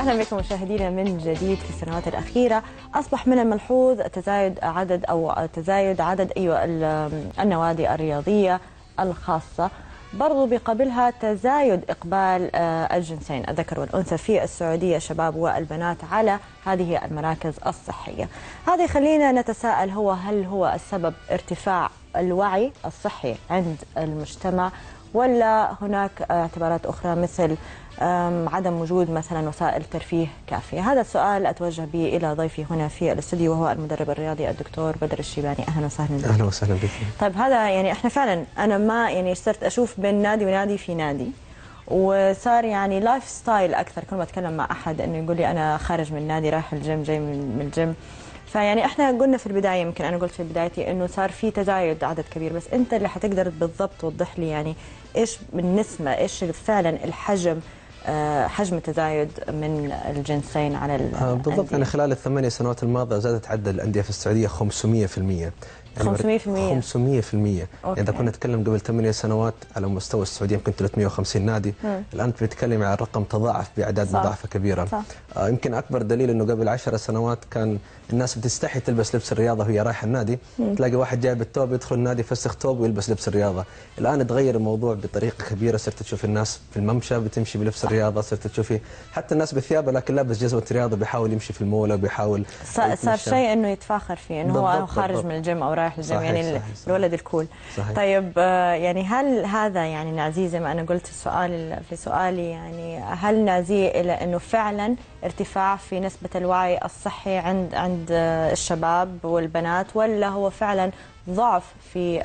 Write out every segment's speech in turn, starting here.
أهلا بكم مشاهدينا من جديد في السنوات الأخيرة. أصبح من الملحوظ تزايد عدد أو تزايد عدد أيوه النوادي الرياضية الخاصة. برضو بقبلها تزايد إقبال الجنسين الذكر والأنثى في السعودية الشباب والبنات على هذه المراكز الصحية. هذا يخلينا نتساءل هو هل هو السبب ارتفاع الوعي الصحي عند المجتمع ولا هناك اعتبارات أخرى مثل عدم وجود مثلا وسائل ترفيه كافية. هذا السؤال أتوجه به إلى ضيفي هنا في الاستوديو وهو المدرب الرياضي الدكتور بدر الشيباني. أهلا وسهلا بك. أهلا وسهلا بك. طيب هذا يعني إحنا فعلا أنا ما يعني صرت أشوف بين نادي ونادي في نادي وصار يعني lifestyle أكثر. كل ما أتكلم مع أحد إنه يقول لي أنا خارج من النادي رايح الجيم جاي من الجيم. فيعني إحنا قلنا في البداية يمكن أنا قلت في بدايتي إنه صار في تزايد عدد كبير. بس أنت اللي حتقدر بالضبط توضح لي يعني إيش بالنسبة إيش فعلا الحجم حجم التزايد من الجنسين على بالضبط يعني خلال الثمانية سنوات الماضية زادت عدد الأندية في السعودية 500% يعني 500% 500% يعني إذا كنا نتكلم قبل ثمانية سنوات على مستوى السعودية يمكن 350 نادي مم. الآن بنتكلم عن رقم تضاعف بأعداد مضاعفة كبيرة. صح. آه يمكن أكبر دليل أنه قبل 10 سنوات كان الناس بتستحي تلبس لبس الرياضة وهي رايحة النادي مم. تلاقي واحد جايب التوب يدخل النادي يفسخ توب ويلبس لبس الرياضة الآن تغير الموضوع بطريقة كبيرة صرت تشوف الناس في الممشى بتمشي بلبس الرياضة صرت تشوفي حتى الناس بثيابه لكن لابس جزمة رياضة بيحاول يمشي في المول وبيحاول صار شيء إنه يتفاخر فيه إنه هو خارج بالضبط. من الجيم أو رايح الجيم يعني صحيح صحيح الولد ال cool صحيح. طيب يعني هل هذا يعني نعزيه زي ما أنا قلت السؤال في سؤالي يعني هل نعزيه إلى إنه فعلا ارتفاع في نسبة الوعي الصحي عند عند الشباب والبنات ولا هو فعلا ضعف في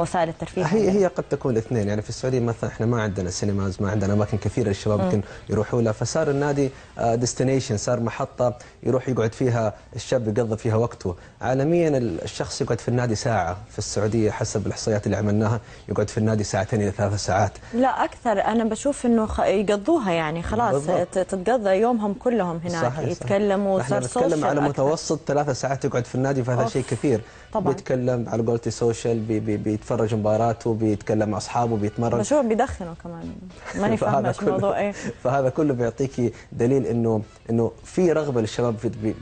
وسائل الترفيه هي هي قد تكون الاثنين. يعني في السعودية مثلا إحنا ما عندنا cinemas ما عندنا أماكن كثيرة للشباب يمكن يروحوا لها. فصار النادي destination صار محطة يروح يقعد فيها الشاب يقضي فيها وقته. عالميا الشخص يقعد في النادي ساعة. في السعودية حسب الاحصائيات اللي عملناها يقعد في النادي ساعتين إلى ثلاث ساعات. لا أكثر. أنا بشوف إنه خ... يقضوها يعني خلاص تتقضى يومهم كلهم هناك صحيح يتكلموا صار نتكلم على متوسط ثلاث ساعات يقعد في النادي فهذا شيء كثير. طبعا. بيتكلم على قولتي social بي بي بيتفرج مباراته بيتكلم مع أصحابه بيتمرن. بشوف بيدخنوا كمان. ماني فاهمة إيش الموضوع إيه. فهذا كله بيعطيكي دليل انه إنه في رغبة للشباب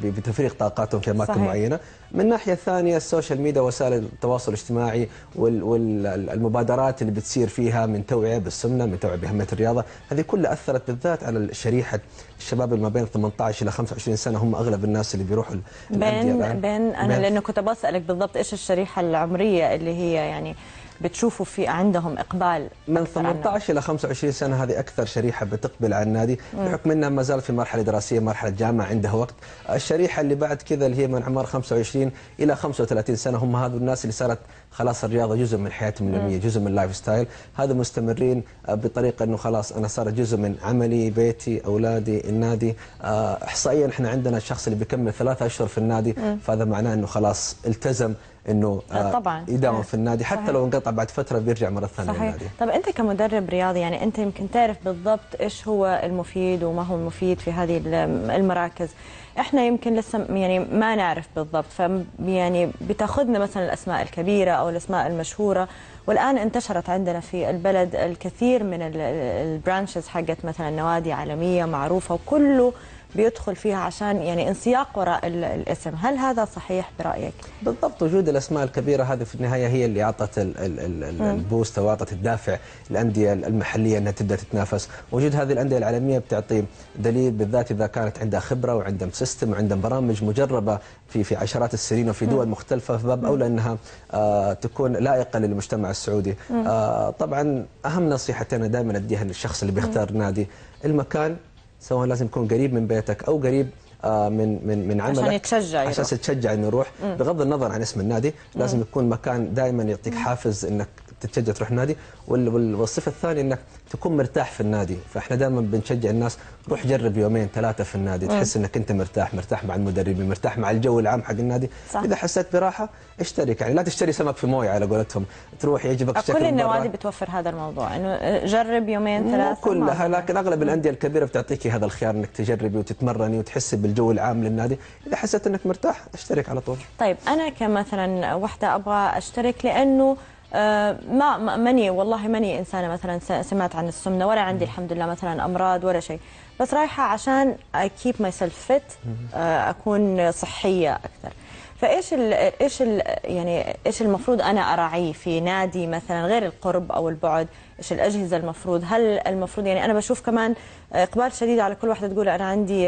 بتفريغ طاقاتهم في أماكن. معينة. من الناحيه الثانية ال social media وسائل التواصل الاجتماعي والمبادرات اللي بتصير فيها من توعية بالسمنة من توعية باهميه الرياضة هذه كلها أثرت بالذات على شريحة الشباب اللي ما بين 18 إلى 25 سنة هم أغلب الناس اللي بيروحوا بين بين أنا لأنه كنت بسألك بالضبط إيش الشريحة العمرية اللي هي يعني بتشوفوا في عندهم إقبال من 18 إلى 25 سنة هذه أكثر شريحة بتقبل على النادي بحكم إنها ما زالت في مرحلة دراسية مرحلة جامعة عندها وقت. الشريحة اللي بعد كذا اللي هي من عمر 25 إلى 35 سنة هم هذول الناس اللي صارت خلاص الرياضة جزء من حياتهم اليوميه جزء من ال lifestyle هذا مستمرين بطريقة إنه خلاص أنا صار جزء من عملي بيتي أولادي النادي. احصائيا إحنا عندنا الشخص اللي بيكمل ثلاثة أشهر في النادي فهذا معناه إنه خلاص التزم إنه طبعا. يداوم في النادي حتى صحيح. لو انقطع بعد فترة بيرجع مرة ثانية صحيح. للنادي طب أنت كمدرب رياضي يعني أنت يمكن تعرف بالضبط إيش هو المفيد وما هو المفيد في هذه المراكز. إحنا يمكن لسه يعني ما نعرف بالضبط. ف يعني بتأخذنا مثلا الأسماء الكبيرة أو الأسماء المشهورة. والآن انتشرت عندنا في البلد الكثير من ال branches حقت مثلا نوادي عالمية معروفة وكله بيدخل فيها عشان يعني انسياق وراء الاسم. هل هذا صحيح برأيك؟ بالضبط وجود الأسماء الكبيرة هذه في النهاية هي اللي أعطت ال boost واعطت الدافع الانديه المحلية أنها تبدأ تتنافس. وجود هذه الأندية العالمية بتعطي دليل بالذات إذا كانت عندها خبرة وعندهم system وعندهم برامج مجربة في في عشرات السنين وفي دول مختلفة فباب أولى أنها آه تكون لائقة للمجتمع السعودي. آه طبعا أهم نصيحتين دائما أديها للشخص اللي بيختار نادي. المكان سواء لازم يكون قريب من بيتك أو قريب آه من من من عملك عشان يتشجع عشان تتشجع إنه يروح. بغض النظر عن اسم النادي لازم. يكون مكان دائما يعطيك حافز إنك تتشجع تروح النادي والصفة الثانية إنك تكون مرتاح في النادي. فإحنا دائما بنشجع الناس روح جرب يومين ثلاثة في النادي تحس إنك أنت مرتاح مرتاح مع المدربين مرتاح مع الجو العام حق النادي. صح. إذا حسيت براحة اشترك يعني لا تشتري سمك في موية على قولتهم تروح يعجبك الشكل كل النوادي بتوفر هذا الموضوع إنه جرب يومين ثلاثة كلها لكن أغلب الأندية الكبيرة بتعطيكي هذا الخيار إنك تجربي وتتمرني وتحسي بالجو العام للنادي. إذا حسيت إنك مرتاح اشترك على طول. طيب أنا كمثلا وحده أبغى أشترك لأنه ما ما- ماني والله ماني إنسانة مثلا سمعت عن السمنة ولا عندي الحمد لله مثلا أمراض ولا شيء. بس رايحة عشان I keep myself fit آه، أكون صحية أكثر. فإيش ال إيش ال يعني إيش المفروض أنا أراعيه في نادي مثلا غير القرب أو البعد؟ إيش الأجهزة المفروض؟ هل المفروض يعني أنا بشوف كمان إقبال شديد على كل واحدة تقول أنا عندي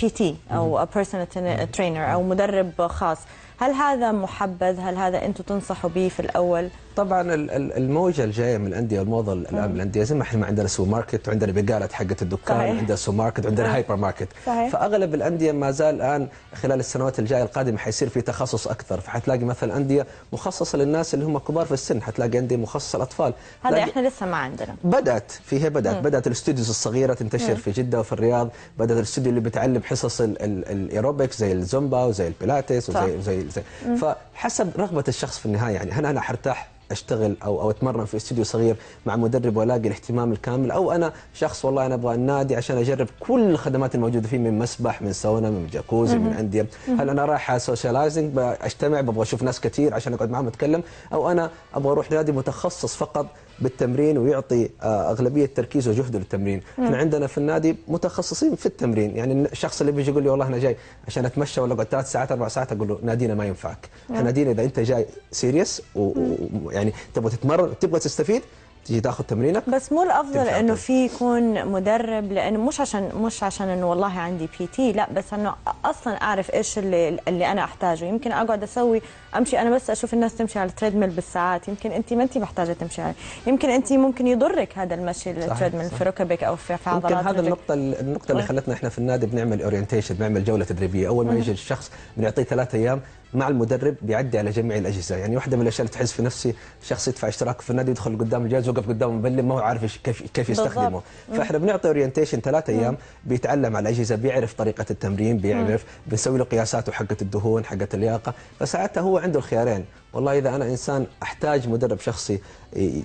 PT أو personal trainer أو مدرب خاص. هل هذا محبذ؟ هل هذا أنتم تنصحوا به في الأول؟ طبعا ال- ال- الموجة الجاية من الأندية والموضه الآن من الأندية زي ما إحنا عندنا سوبر ماركت وعندنا بقالة حقه الدكان صحيح. عندنا سوبر ماركت وعندنا هايبر ماركت. صحيح. فأغلب الأندية ما زال الآن خلال السنوات الجاية القادمة حيصير في تخصص أكثر. فحتلاقي مثلا أندية مخصصة للناس اللي هم كبار في السن حتلاقي أندية مخصصة للأطفال. هذا إحنا لسه ما عندنا. بدأت فيها بدأت. بدأت ال studios الصغيرة تنتشر في جدة وفي الرياض. بدأت الاستوديو اللي بتعلم حصص ال- ال- الأيروبكس زي الزومبا وزي البيلاتس صح. وزي زي, زي فحسب رغبة الشخص في النهاية يعني هل أنا حرتاح أشتغل أو أو أتمرن في استوديو صغير مع مدرب وألاقي الاهتمام الكامل أو أنا شخص والله أنا أبغى النادي عشان أجرب كل الخدمات الموجودة فيه من مسبح من سونا من جاكوزي من أندية. هل أنا رايح socializing أجتمع ببغى أشوف ناس كثير عشان أقعد معهم أتكلم؟ أو أنا أبغى أروح نادي متخصص فقط بالتمرين ويعطي آه، أغلبية تركيزه وجهده للتمرين، إحنا عندنا في النادي متخصصين في التمرين، يعني الشخص اللي بيجي يقول لي والله أنا جاي عشان أتمشى ولا أقعد ثلاث ساعات أربع ساعات أقول له نادينا ما ينفعك، إحنا نادينا إذا أنت جاي serious ويعني تبغى تتمرن تبغى تستفيد تيجي تاخذ تمرينك؟ بس مو الأفضل إنه. في يكون مدرب لأنه مش عشان مش عشان إنه والله عندي PT لا بس إنه أصلا أعرف إيش اللي اللي أنا أحتاجه. يمكن أقعد أسوي أمشي أنا بس أشوف الناس تمشي على ال treadmill بالساعات. يمكن انت ما انت محتاجة تمشي عليه. يمكن انت ممكن يضرك هذا المشي ال treadmill. في ركبك أو في في يمكن هذا رجلك. النقطة النقطة اللي خلتنا إحنا في النادي بنعمل orientation بنعمل جولة تدريبية، أول ما يجي الشخص بنعطيه ثلاثة أيام مع المدرب بيعدي على جميع الأجهزة، يعني واحدة من الأشياء اللي تحس في نفسي شخص يدفع اشتراك في النادي يدخل قدام الجهاز يوقف قدامه مبلم ما هو عارف كيف كيف يستخدمه،. فإحنا بنعطي orientation ثلاثة أيام بيتعلم على الأجهزة بيعرف طريقة التمرين بيعرف بنسوي له قياساته حقة الدهون حقة اللياقة، فساعتها هو عنده الخيارين، والله إذا أنا إنسان أحتاج مدرب شخصي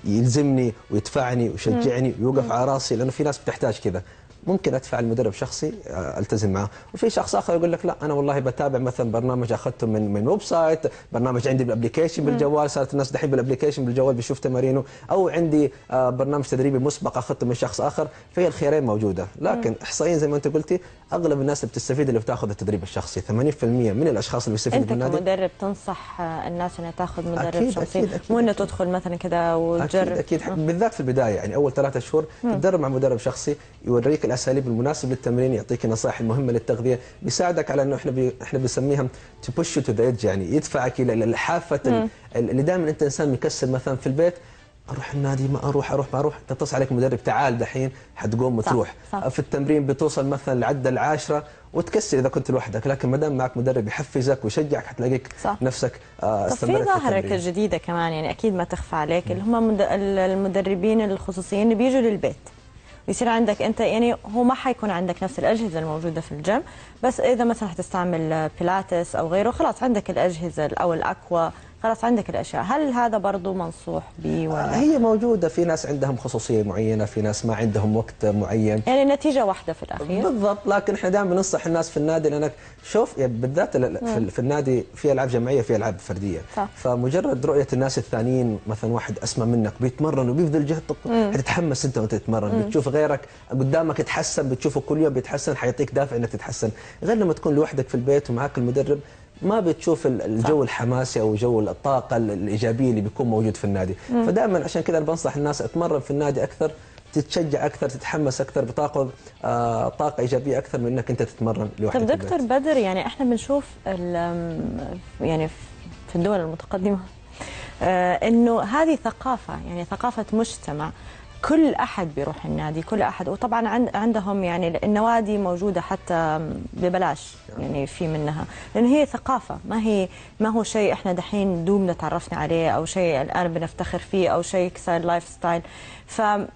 يلزمني ويدفعني ويشجعني ويوقف على راسي لأنه في ناس بتحتاج كذا. ممكن أدفع المدرب شخصي آه، ألتزم معه. وفي شخص آخر يقول لك لا أنا والله بتابع مثلا برنامج أخذته من من website برنامج عندي بال application بالجوال صارت الناس دحين بال application بالجوال بيشوف تمارينه. أو عندي آه، برنامج تدريبي مسبق أخذته من شخص آخر فهي الخيارين موجودة. لكن احصائيا زي ما أنت قلتي أغلب الناس اللي بتستفيد اللي بتاخذ التدريب الشخصي. 80% من الأشخاص اللي بيستفيدوا أنت بالنادي. كمدرب تنصح آه، الناس إنها تاخذ مدرب أكيد، شخصي؟ أكيد، أكيد، مو إنه. تدخل مثلا كذا وتجرب؟ أكيد. أكيد بالذات في البداية يعني أول ثلاثة شهور تتدرب مع مدرب شخصي يوريك الأساليب المناسبه للتمرين يعطيك النصائح المهمه للتغذية بيساعدك على إنه إحنا بي إحنا بنسميها to push to the edge يعني يدفعك إلى إلى حافه ال- اللي دائما أنت إنسان مكسل مثلا في البيت أروح النادي ما أروح أروح ما أروح تتصل عليك مدرب تعال دحين حتقوم وتروح صح. في التمرين بتوصل مثلا لعد العاشرة وتكسر إذا كنت لوحدك لكن ما دام معك مدرب يحفزك ويشجعك حتلاقيك صح. نفسك آه في استمرت ظاهرة التمرين. جديدة كمان يعني أكيد ما تخفى عليك اللي هم مد- ال- المدربين الخصوصيين اللي بيجوا للبيت ويصير عندك أنت يعني هو ما حيكون عندك نفس الأجهزة الموجودة في الجيم بس إذا مثلا حتستعمل بيلاتس أو غيره خلاص عندك الأجهزة أو الأكوا خلاص عندك الأشياء. هل هذا برضو منصوح به ولا هي موجودة. في ناس عندهم خصوصية معينة في ناس ما عندهم وقت معين. يعني النتيجة واحدة في الأخير. بالضبط. لكن إحنا دائما بننصح الناس في النادي لأنك شوف يعني بالذات ال- في, ال- في النادي في ألعاب جماعية في ألعاب فردية. صح. فمجرد رؤية الناس الثانيين مثلا واحد أسمى منك بيتمرن وبيبذل جهد حتتحمس أنت وأنت تتمرن. بتشوف غيرك قدامك يتحسن بتشوفه كل يوم بيتحسن حيعطيك دافع إنك تتحسن. غير لما تكون لوحدك في البيت ومعك المدرب ما بتشوف ال- الجو الحماسي أو جو الطاقة ال- الإيجابية اللي بيكون موجود في النادي. فدائما عشان كذا أنا بنصح الناس اتمرن في النادي أكثر تتشجع أكثر تتحمس أكثر بتاخذ آه طاقة إيجابية أكثر من إنك أنت تتمرن لوحدك طب دكتور. بدر يعني إحنا بنشوف يعني في الدول المتقدمة آه، إنه هذه ثقافة يعني ثقافة مجتمع. كل أحد بيروح النادي كل أحد. وطبعا عند عندهم يعني النوادي موجودة حتى ببلاش يعني في منها. لأن هي ثقافة ما هي ما هو شيء إحنا دحين دوبنا تعرفنا عليه أو شيء الآن بنفتخر فيه أو شيء صار lifestyle فهل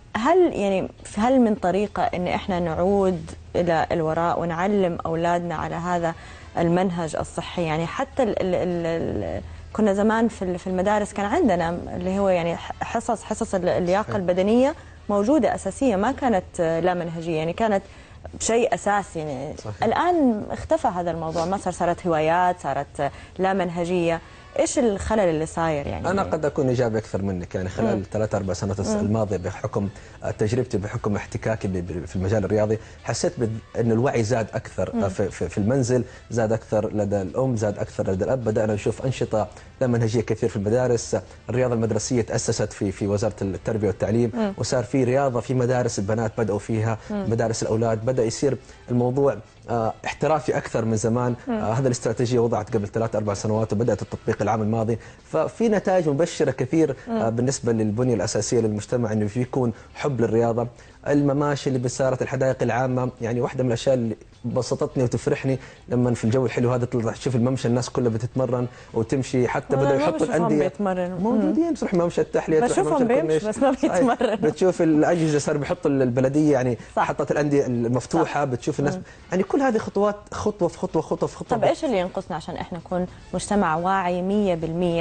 يعني هل من طريقة إن إحنا نعود إلى الوراء ونعلم أولادنا على هذا المنهج الصحي؟ يعني حتى ال ال ال كنا زمان في في المدارس كان عندنا اللي هو يعني حصص حصص اللياقة البدنية موجودة أساسية ما كانت آه، لا منهجية يعني كانت شيء أساسي. يعني صحيح. الآن اختفى هذا الموضوع ما صار صارت هوايات صارت آه، لا منهجية. إيش الخلل اللي صاير يعني؟ أنا قد أكون اجابه أكثر منك يعني خلال الثلاث أربع سنوات الماضية بحكم تجربتي بحكم احتكاكي في المجال الرياضي حسيت إن الوعي زاد أكثر في, في المنزل زاد أكثر لدى الأم زاد أكثر لدى الأب. بدأنا نشوف أنشطة لا منهجية كثير في المدارس. الرياضة المدرسية تأسست في في وزارة التربية والتعليم. وصار في رياضة في مدارس البنات بدأوا فيها مدارس الأولاد. بدأ يصير الموضوع احترافي أكثر من زمان. آه، هذا الاستراتيجية وضعت قبل ثلاث أربع سنوات وبدأت التطبيق العام الماضي. ففي نتائج مبشرة كثير آه، بالنسبة للبنية الأساسية للمجتمع إنه في يكون حب للرياضة. المماشي اللي بصارت الحدائق العامة يعني واحدة من الأشياء اللي بسطتني وتفرحني لما في الجو الحلو هذا تطلع تشوف الممشى الناس كلها بتتمرن وتمشي حتى بدأوا يحطوا الأندية. موجودين تروح ممشى التحلية بشوفهم بيمشي بس ما بيتمرن بتشوف الأجهزة صار بيحطوا البلدية يعني صح. حطت الأندية المفتوحة صح. بتشوف الناس. يعني كل هذه خطوات خطوة في خطوة خطوة في خطوة. طب إيش اللي ينقصنا عشان إحنا نكون مجتمع واعي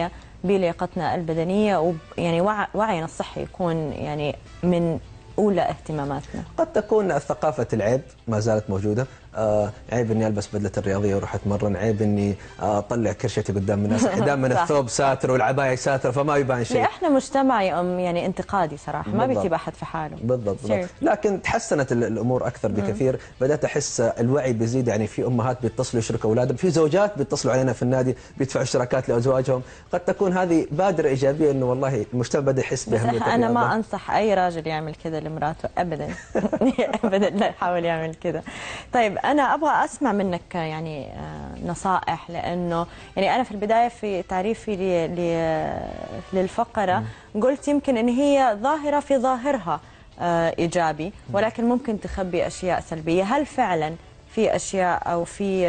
100% بلياقتنا البدنية ويعني وعينا الصحي يكون يعني من أولى اهتماماتنا؟ قد تكون ثقافة العيب ما زالت موجودة. عيب إني ألبس بدلة الرياضية وأروح أتمرن عيب إني آه، اطلع كرشتي قدام الناس. دائما الثوب ساتر والعباية ساتره فما يبان شيء. إحنا مجتمع يعني انتقادي صراحة ما بيسيب أحد في حاله. بالضبط, بالضبط. لكن تحسنت الأمور أكثر بكثير. بدأت أحس الوعي بيزيد يعني في أمهات بيتصلوا يشركوا أولادهم في زوجات بيتصلوا علينا في النادي بيدفعوا اشتراكات لأزواجهم. قد تكون هذه بادرة إيجابية إنه والله المجتمع بدا يحس بأهمية أنا ما أنصح أي راجل يعمل كذا لمراته ابدا. ابدا لا يحاول يعمل كذا. طيب أنا أبغى أسمع منك يعني آه، نصائح لأنه يعني أنا في البداية في تعريفي للفقرة قلت يمكن إن هي ظاهرة في ظاهرها آه، إيجابي ولكن ممكن تخبي أشياء سلبية. هل فعلا في أشياء أو في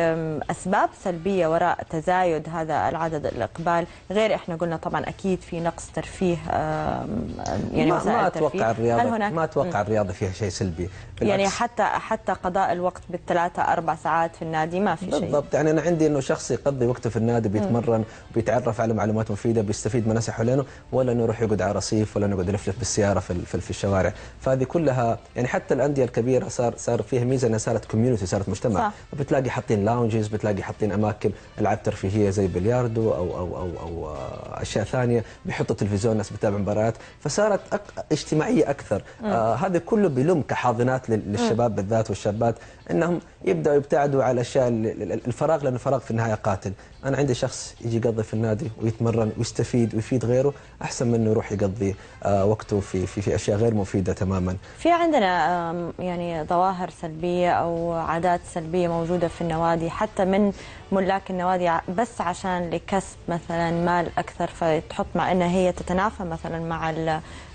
أسباب سلبية وراء تزايد هذا العدد الإقبال. غير إحنا قلنا طبعا أكيد في نقص ترفيه يعني ما, ما أتوقع الرياضه هل هناك؟ ما أتوقع الرياضة فيها شيء سلبي. يعني حتى حتى قضاء الوقت بالثلاثة أربع ساعات في النادي ما في شيء. بالضبط. يعني أنا عندي إنه شخص يقضي وقته في النادي بيتمرن وبيتعرف على معلومات مفيدة بيستفيد من ناس حوالينه ولا انه يروح يقعد على رصيف ولا انه يقعد يلفلف بالسيارة في, في, في الشوارع. فهذه كلها يعني حتى الأندية الكبيرة صار صار فيها ميزة إنها صارت community صارت مجتمع صح. بتلاقي حاطين lounges بتلاقي حاطين أماكن ألعاب ترفيهية زي بلياردو أو أو أو أو آه، أشياء ثانية. بيحطوا تلفزيون الناس بتتابع مباريات. فصارت أك... اجتماعية أكثر. آه هذا كله بلم كحاضنات للشباب بالذات والشابات. إنهم يبدأوا يبتعدوا على الاشياء الفراغ لأنه الفراغ في النهاية قاتل. أنا عندي شخص يجي يقضي في النادي ويتمرن ويستفيد ويفيد غيره أحسن منه يروح يقضي آه، وقته في في في أشياء غير مفيدة تماما. في عندنا يعني ظواهر سلبية أو عادات سلبية موجودة في النوادي حتى من ملاك النوادي بس عشان لكسب مثلا مال أكثر فتحط مع إنها هي تتنافى مثلا مع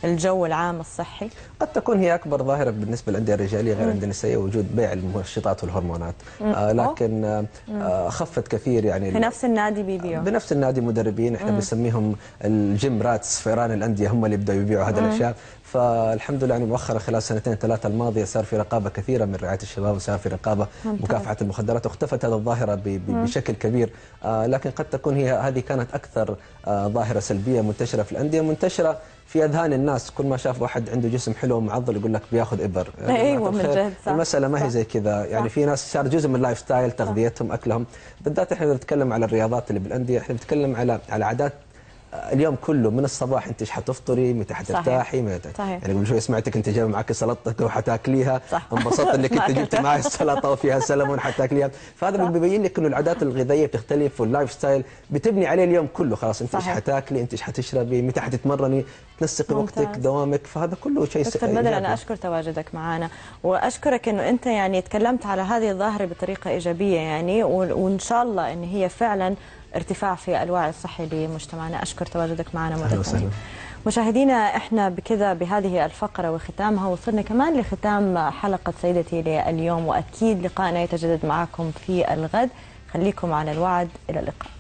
الجو العام الصحي. قد تكون هي أكبر ظاهرة بالنسبة للأندية الرجالية غير الأندية النسائية وجود بيع المنشطات والهرمونات. آه لكن آه خفت كثير يعني في نفس النادي بيبيعوا. بنفس النادي مدربين. إحنا بنسميهم ال gym rats فيران الأندية هم اللي بداوا يبيعوا هذه الأشياء. فالحمد لله يعني مؤخرا خلال سنتين ثلاثة الماضية صار في رقابة كثيرة من رعاية الشباب وصار في رقابة مكافحة المخدرات واختفت هذه الظاهرة بشكل كبير. آه لكن قد تكون هي هذه كانت أكثر آه ظاهرة سلبية منتشرة في الأندية منتشرة في أذهان الناس. كل ما شاف واحد عنده جسم حلو ومعضل يقول لك بياخذ إبر. يعني أيوه من جد صح. المسألة ما هي زي كذا. يعني في ناس صار جزء من ال lifestyle تغذيتهم أكلهم. بالذات إحنا بنتكلم على الرياضات اللي بالأندية إحنا بنتكلم على على عادات اليوم كله من الصباح انت إيش حتفطري؟ متى حترتاحي؟ متى يعني قبل شوي سمعتك انت جايبة معك سلطتك وحتاكليها. انبسطت انك انت جبت معي السلطة وفيها سلمون حتاكليها. فهذا بيبين لك انه العادات الغذائية بتختلف وال lifestyle بتبني عليه اليوم كله. خلاص انت إيش حتاكلي؟ انت إيش حتشربي؟ متى حتتمرني؟ تنسقي وقتك دوامك. فهذا كله شيء دكتور بدر أنا أشكر تواجدك معنا وأشكرك إنه أنت يعني تكلمت على هذه الظاهرة بطريقة إيجابية يعني وإن شاء الله إن هي فعلا ارتفاع في الوعي الصحي لمجتمعنا. أشكر تواجدك معنا ثانية مشاهدينا إحنا بكذا بهذه الفقرة وختامها وصلنا كمان لختام حلقة سيدتي لليوم وأكيد لقائنا يتجدد معكم في الغد. خليكم على الوعد إلى اللقاء.